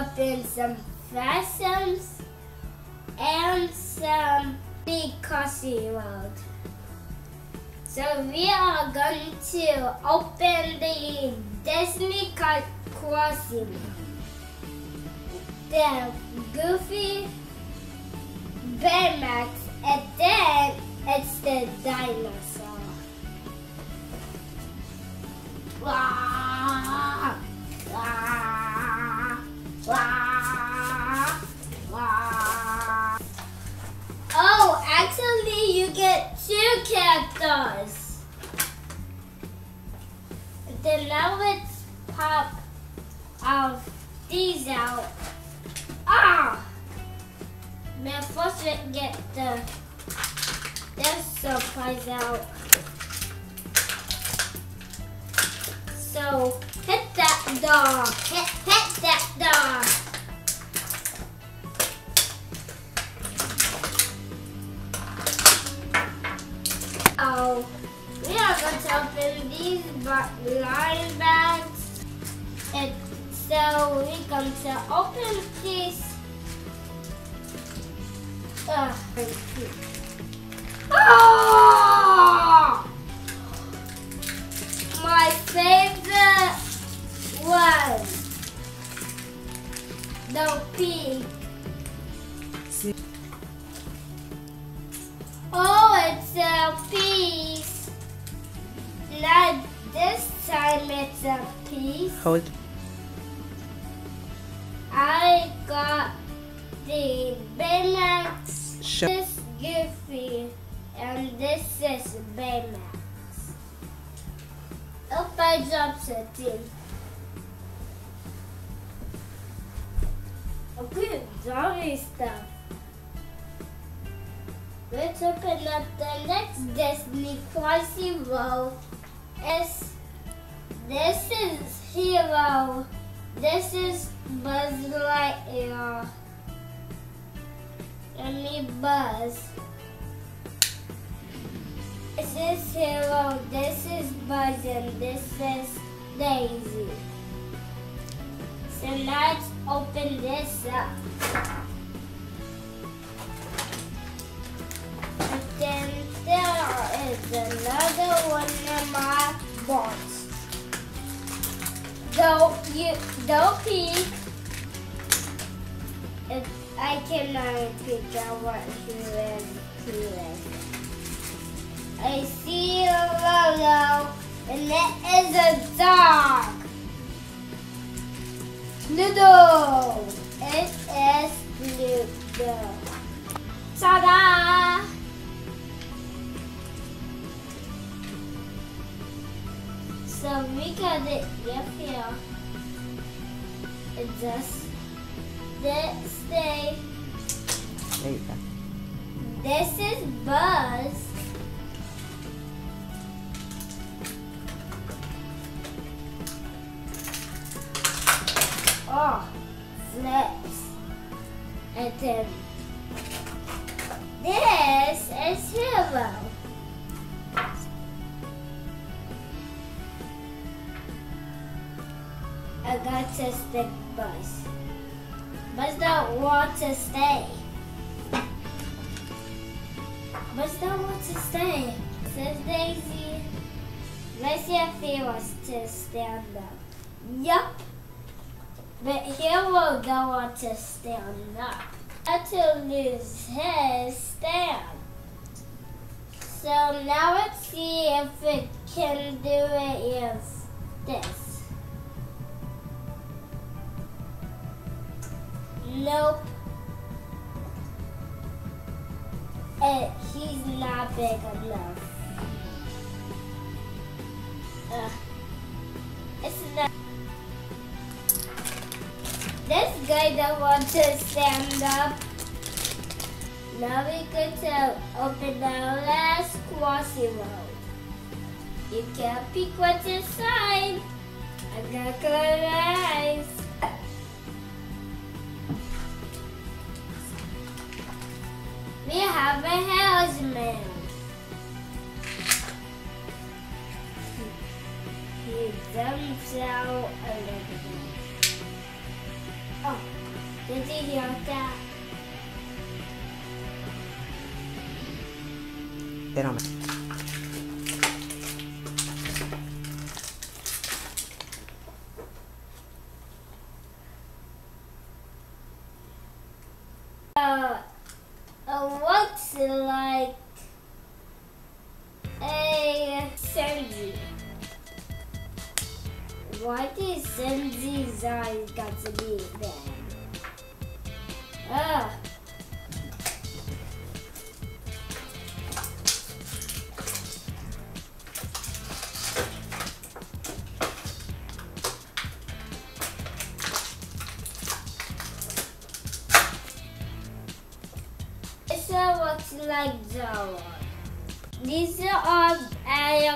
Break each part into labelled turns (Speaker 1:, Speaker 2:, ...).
Speaker 1: open some Phantoms and some Big Crossy World. So we are going to open the Disney Crossing. The Goofy, Baymax, and then it's the dinosaur. Wah, characters. Then now let's pop of these out. Ah! Man, first we get the this surprise out. So hit that door. Hit hit that so we're going to open this. Uh, oh! My favorite one. The pig. Oh, it's a piece. Not this time it's a piece.
Speaker 2: Hold.
Speaker 1: Got the Baymax.
Speaker 2: Show.
Speaker 1: This is Goofy and this is Baymax. Up I dropped something. Okay, zombie stuff. Let's open up the next Disney Crossy Road. This is Hero. This is Buzz Lightyear. Let me Buzz. This is Hero, this is Buzz, and this is Daisy. So let's open this up. And then there is another one in my box. Don't you don't peek. If I cannot pick out what is. Is. I see a logo, and it is a dog. Ludo. It is Ludo. Ta-da! So we got it yep here. It uh, just this day.
Speaker 2: There you go.
Speaker 1: This is Buzz. Oh, flips. And then this is Hero. Got to stick Buzz. Buzz don't want to stay. Buzz don't want to stay. Says Daisy. Let's see if he wants to stand up. Yup. But Hero don't want to stand up. To lose his stand. So now let's see if it can do it with this. Nope. Uh, he's not big enough. Uh, it's not. This guy don't want to stand up. Now we go to open the last crossy road. You can't peek what's inside. I gotta close eyes. We have a houseman. He jumps out a little bit. Oh. Did you hear that?
Speaker 2: Espérame.
Speaker 1: Why did Senji's eyes got to be? Ah. This looks like Zoro. These are all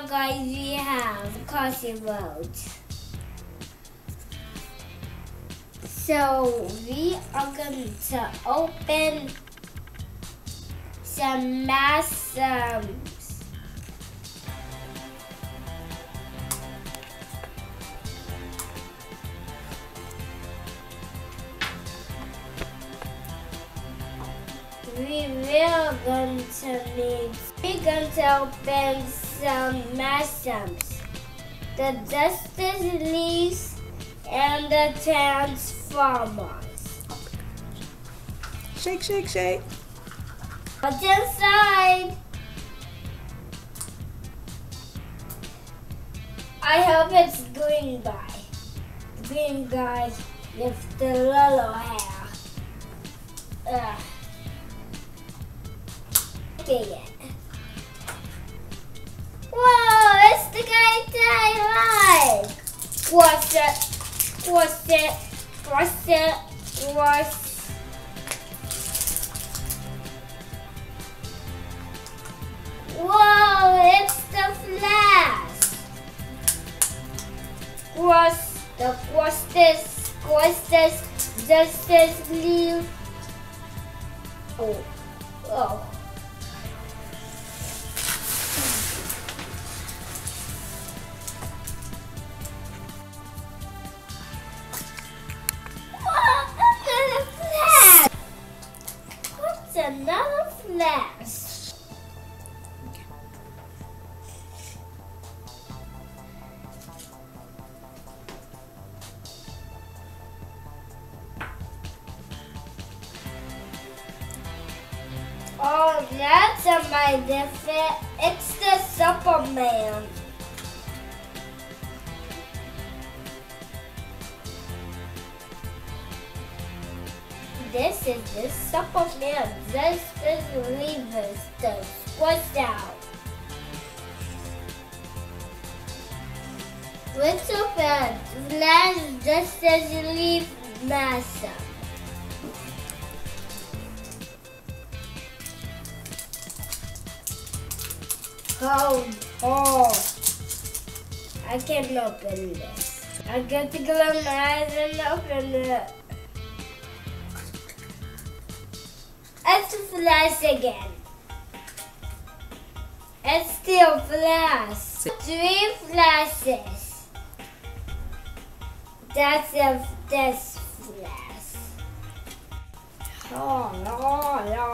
Speaker 1: guys we have crossing roads. So we are going to open some Mash'ems. we will going to need we're going to open some Mash'ems. The Justice Leagues and the Transformers.
Speaker 2: Shake, shake, shake.
Speaker 1: What's inside? I hope it's green guy. Green guy with the little hair. Ugh. Okay. Whoa, it's the guy that I like. What's it? What's it? What's it? What's Whoa, it's the Flash. What's the what's this? What's this? League. Oh, oh. Another flash? Oh, that's a my different. It's the Superman. This is the Superman. This is Levis. The squash out. What's up, Flash? Just as leave massa. Oh, oh. I can't open this. I got to close my eyes and open it. It's flash again. It's still flash. Three flashes. That's a this flash. Oh, no, no,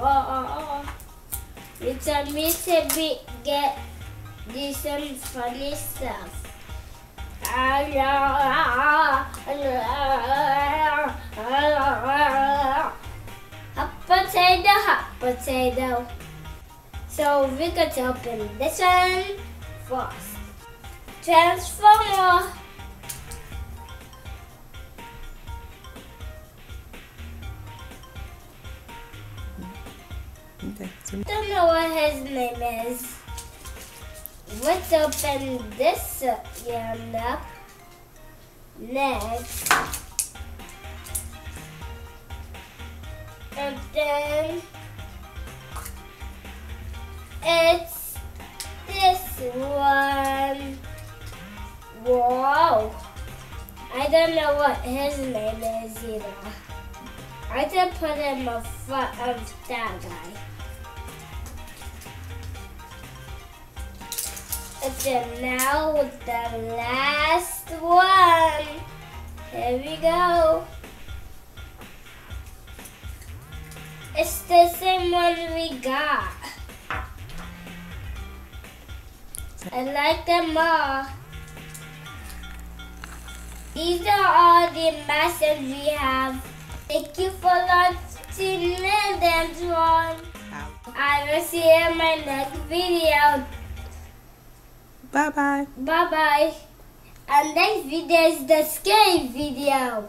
Speaker 1: no. You tell me to be, get do some funny stuff. Hot potato, hot potato. So we got to open this one first. Transformer.
Speaker 2: Okay.
Speaker 1: Don't know what his name is. Let's open this uh, one up. Next. And then it's this one. Whoa. I don't know what his name is either. I just put him in front of that guy. And then now with the last the same one we got. I like them all. These are all the masters we have. Thank you for watching Landon's one. I will see you in my next video.
Speaker 2: Bye bye.
Speaker 1: Bye bye. And next video is the scary video.